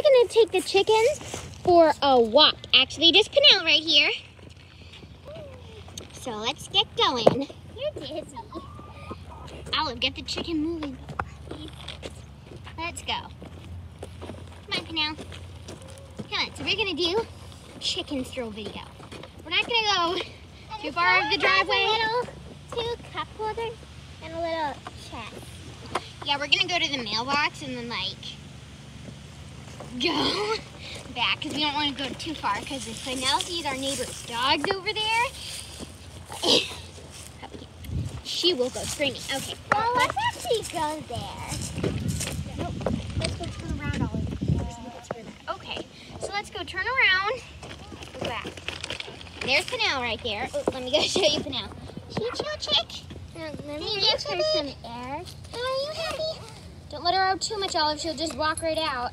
we're gonna take the chickens for a walk. Actually, just Penel right here. So let's get going. You're dizzy. Olive, get the chicken moving. Let's go. Come on. Come on, so we're gonna do chicken stroll video. We're not gonna go too far up the driveway. A little Two cup holders and a little chest. Yeah, we're gonna go to the mailbox and then like go back because we don't want to go too far because if Penel sees our neighbor's dogs over there, she will go screaming. Okay. Well, let's actually go there. Let's go turn around. Okay, so let's go turn around. Go back. There's Penel right there. Oh, let me go show you Penel. She chill chick. Uh, let me give her some me? air. Are you happy? Don't let her out too much, Olive. She'll just walk right out.